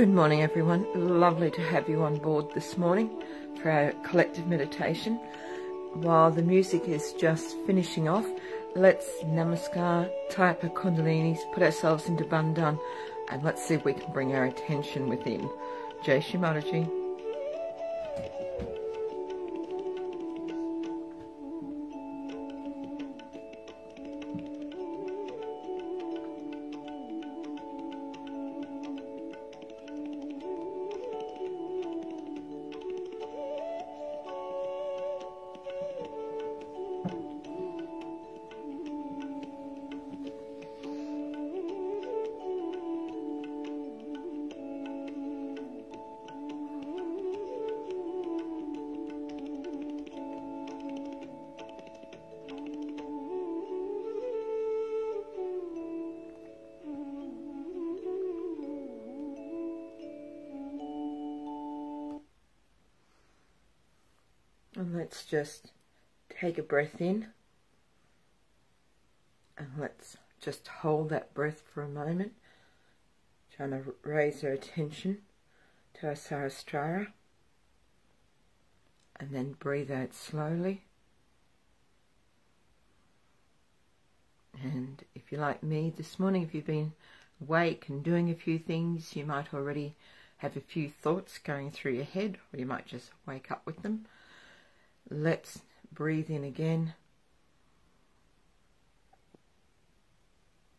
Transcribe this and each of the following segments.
Good morning, everyone. Lovely to have you on board this morning for our collective meditation. While the music is just finishing off, let's namaskar, tie up our kundalinis, put ourselves into bandhan, and let's see if we can bring our attention within. Jai Shri Mataji. Let's just take a breath in. And let's just hold that breath for a moment. Trying to raise our attention to our Sahasrara. And then breathe out slowly. And if you're like me this morning, if you've been awake and doing a few things, you might already have a few thoughts going through your head, or you might just wake up with them. Let's breathe in again.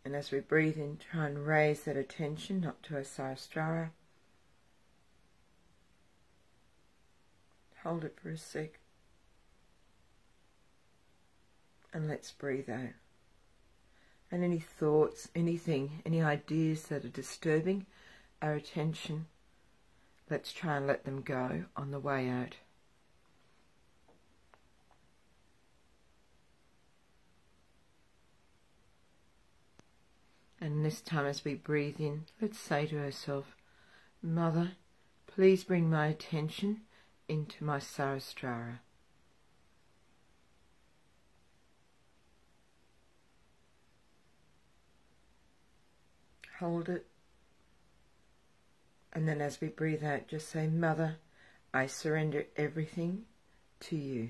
And as we breathe in, try and raise that attention up to our Sahasrara. Hold it for a sec. And let's breathe out. And any thoughts, anything, any ideas that are disturbing our attention, let's try and let them go on the way out. And this time, as we breathe in, let's say to ourselves, Mother, please bring my attention into my Sahasrara. Hold it. And then as we breathe out, just say, Mother, I surrender everything to you.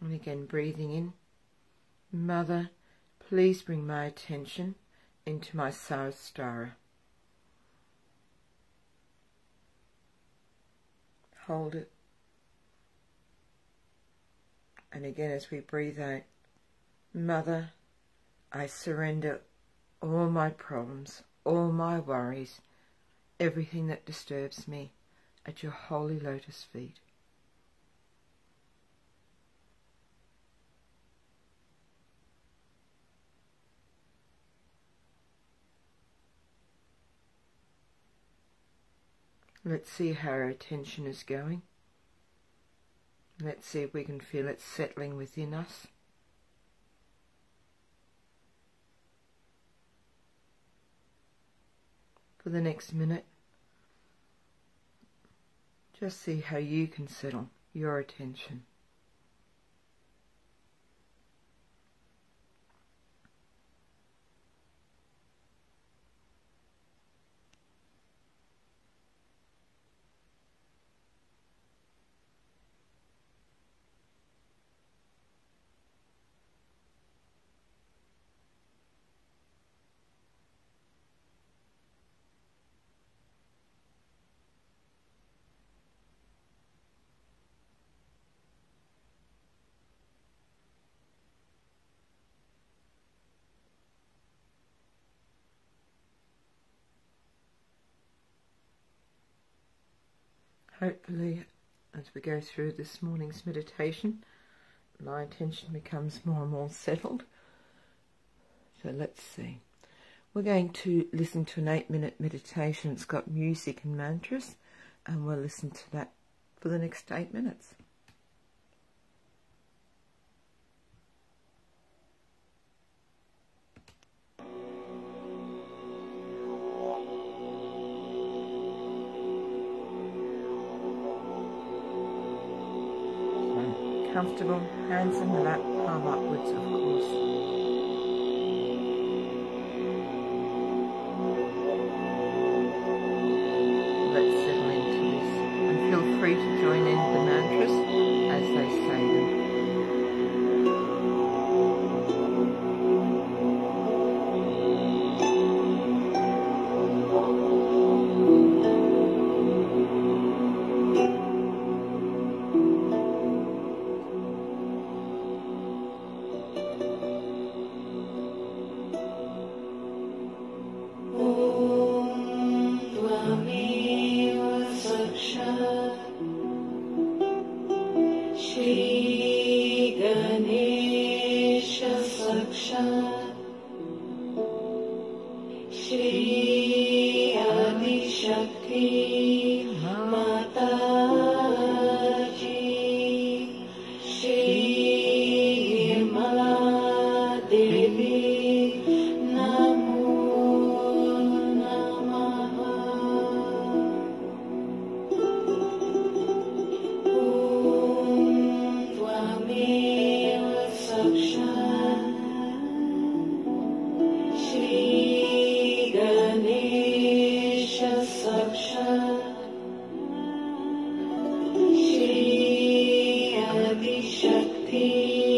And again, breathing in. Mother, please bring my attention into my Sahasrara. Hold it. And again, as we breathe out, Mother, I surrender all my problems, all my worries, everything that disturbs me at your holy lotus feet. Let's see how our attention is going. Let's see if we can feel it settling within us. For the next minute, just see how you can settle your attention. Hopefully, as we go through this morning's meditation, my attention becomes more and more settled. So let's see. We're going to listen to an eight minute meditation. It's got music and mantras, and we'll listen to that for the next eight minutes. Comfortable, hands in the lap. palm upwards, of course. peace.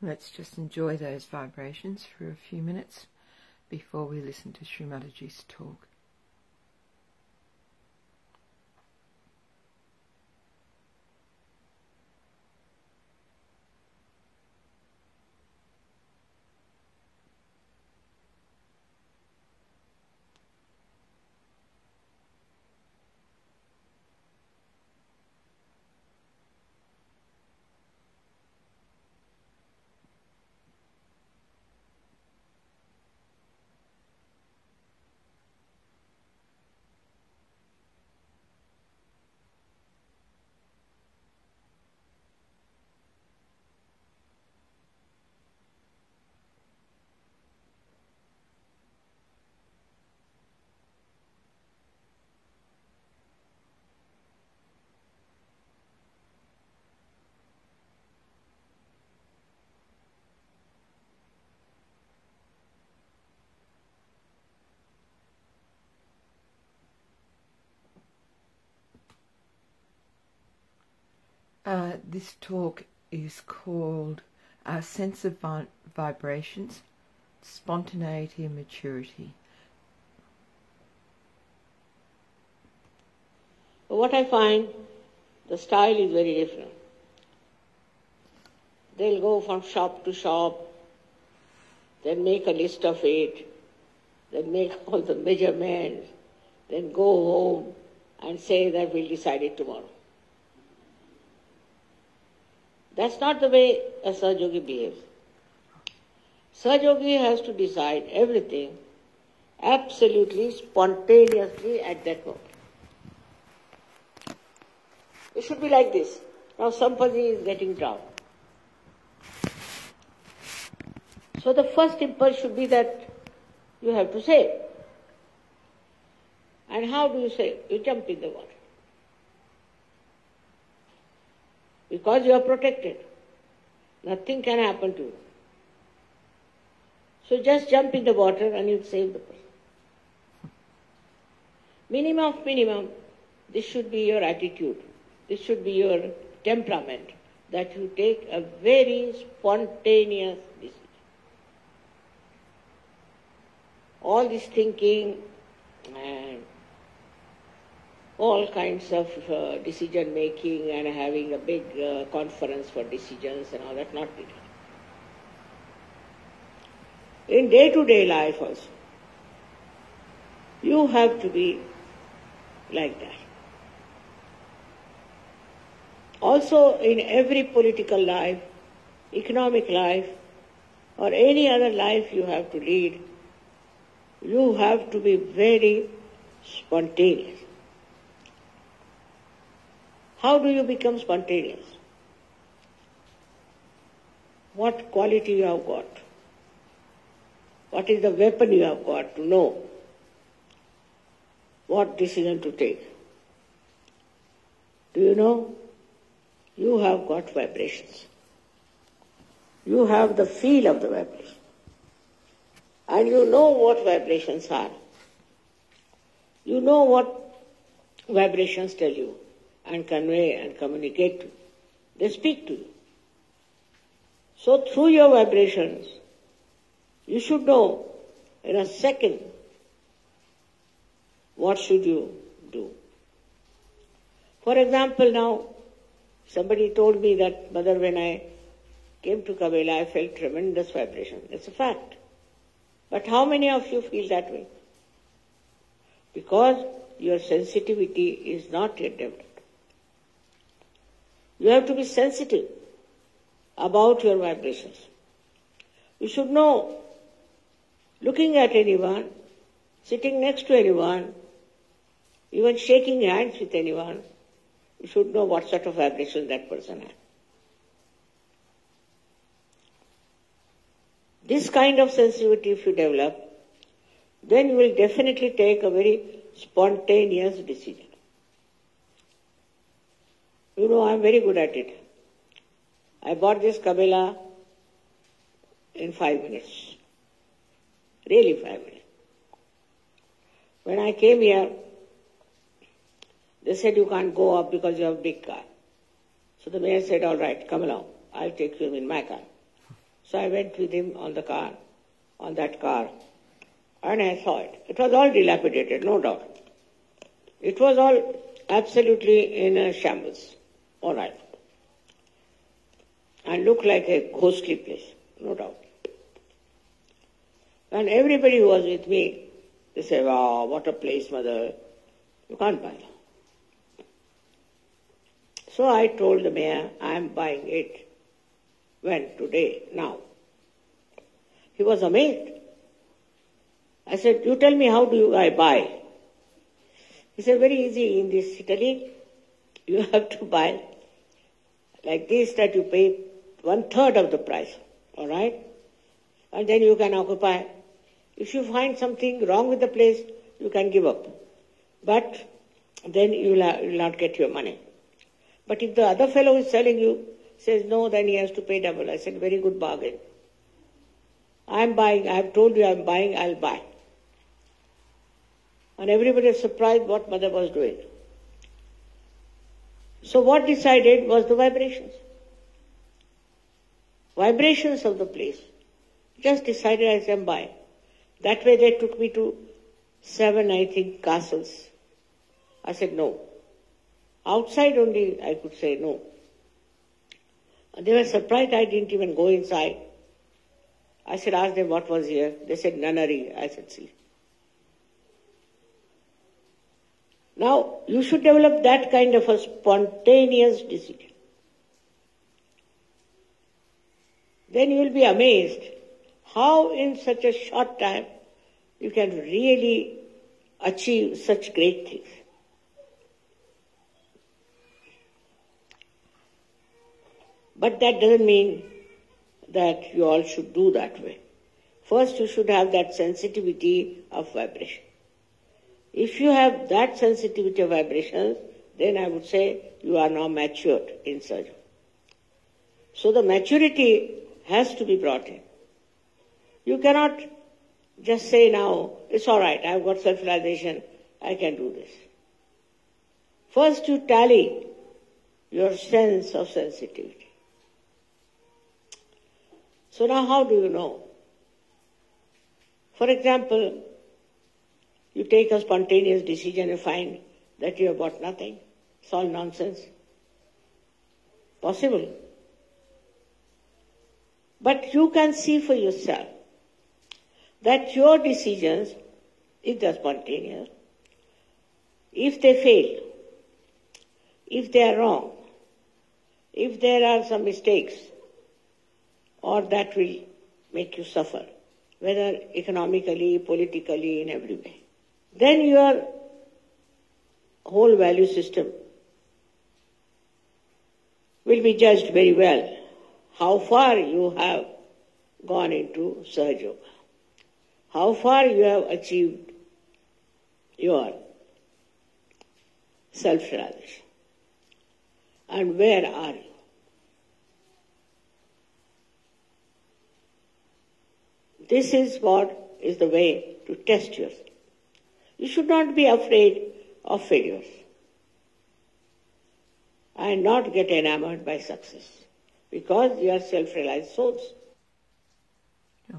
Let's just enjoy those vibrations for a few minutes before we listen to Sri Mataji's talk. Uh, this talk is called Our Sense of Vi- Vibrations, Spontaneity and Maturity. What I find, the style is very different. They'll go from shop to shop, then make a list of it, then make all the measurements, then go home and say that we'll decide it tomorrow. That's not the way a Sahaja Yogi behaves. Sahaja Yogi has to decide everything absolutely spontaneously at that moment. It should be like this. Now somebody is getting down. So the first impulse should be that you have to save. And how do you save? You jump in the water. Because you are protected. Nothing can happen to you. So just jump in the water and you'll save the person. Minimum of minimum, this should be your attitude. This should be your temperament that you take a very spontaneous decision. All this thinking and all kinds of uh, decision making and having a big uh, conference for decisions and all that not. In day to day life also, you have to be like that. Also, in every political life, economic life, or any other life you have to lead, you have to be very spontaneous. How do you become spontaneous? What quality you have got? What is the weapon you have got to know what decision to take? Do you know? You have got vibrations. You have the feel of the vibration. And you know what vibrations are. You know what vibrations tell you and convey and communicate to you. They speak to you. So through your vibrations, you should know in a second what should you do. For example, now somebody told me that mother, when I came to Cabella, I felt tremendous vibration. It's a fact. But how many of you feel that way? Because your sensitivity is not yet developed. You have to be sensitive about your vibrations. You should know, looking at anyone, sitting next to anyone, even shaking hands with anyone, you should know what sort of vibration that person has. This kind of sensitivity, if you develop, then you will definitely take a very spontaneous decision. You know, I'm very good at it. I bought this Cabella in five minutes. Really five minutes. When I came here, they said you can't go up because you have a big car. So the mayor said, all right, come along. I'll take you in my car. So I went with him on the car, on that car, and I saw it. It was all dilapidated, no doubt. It was all absolutely in a shambles, all right, and looked like a ghostly place, no doubt. And everybody who was with me, they say, wow, what a place, mother. You can't buy. So I told the mayor, I am buying it. When? Today, now. He was amazed. I said, you tell me how do you, I buy? He said, very easy in this Italy. You have to buy like this that you pay one third of the price. All right? And then you can occupy. If you find something wrong with the place, you can give up. But then you will not get your money. But if the other fellow is selling you says no, then he has to pay double. I said, very good bargain. I am buying, I have told you I am buying, I'll buy. And everybody was surprised what mother was doing. So what decided was the vibrations. Vibrations of the place. Just decided I am buying. That way they took me to seven, I think, castles. I said no. Outside only I could say no. And they were surprised I didn't even go inside. I said, ask them what was here. They said nunnery. I said, see. Now, you should develop that kind of a spontaneous decision. Then you will be amazed how in such a short time you can really achieve such great things. But that doesn't mean that you all should do that way. First, you should have that sensitivity of vibration. If you have that sensitivity of vibrations, then I would say you are now matured in surgery. So the maturity has to be brought in. You cannot just say now, it's all right, I've got self-realization, I can do this. First you tally your sense of sensitivity. So now how do you know? For example, you take a spontaneous decision and find that you have bought nothing. It's all nonsense. Possible. But you can see for yourself that your decisions, if they're spontaneous, if they fail, if they are wrong, if there are some mistakes, or that will make you suffer, whether economically, politically, in every way. Then your whole value system will be judged very well how far you have gone into Sahaja Yoga, how far you have achieved your self-realization, and where are you? This is what is the way to test yourself. You should not be afraid of failures and not get enamored by success because you are self-realized souls. Yeah.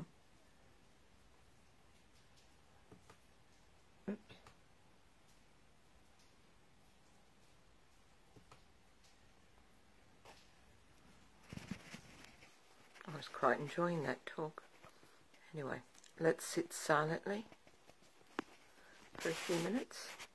I was quite enjoying that talk. Anyway, let's sit silently for a few minutes.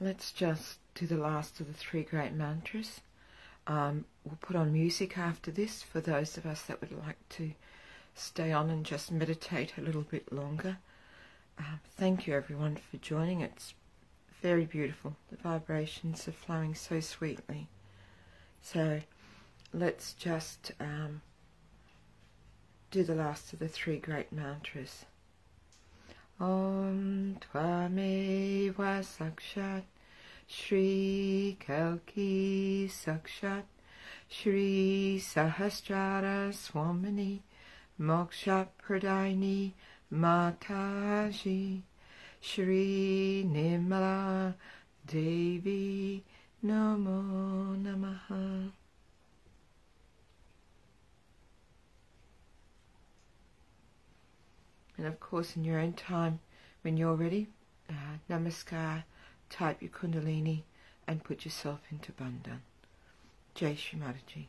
Let's just do the last of the three great mantras. Um, we'll put on music after this for those of us that would like to stay on and just meditate a little bit longer. Uh, thank you everyone for joining. It's very beautiful. The vibrations are flowing so sweetly. So let's just um, do the last of the three great mantras. Om Tvameva Sakshat Shri Kalki Sakshat Shri Sahasrara Swamini Moksha Pradini Mataji Shri Nirmala Devi Namo Namaha And of course, in your own time, when you're ready, uh, namaskar, type your kundalini, and put yourself into bandhan. Jai Shri Mataji.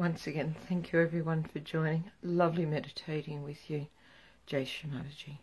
Once again, thank you everyone for joining. Lovely meditating with you. Jay Shamaji.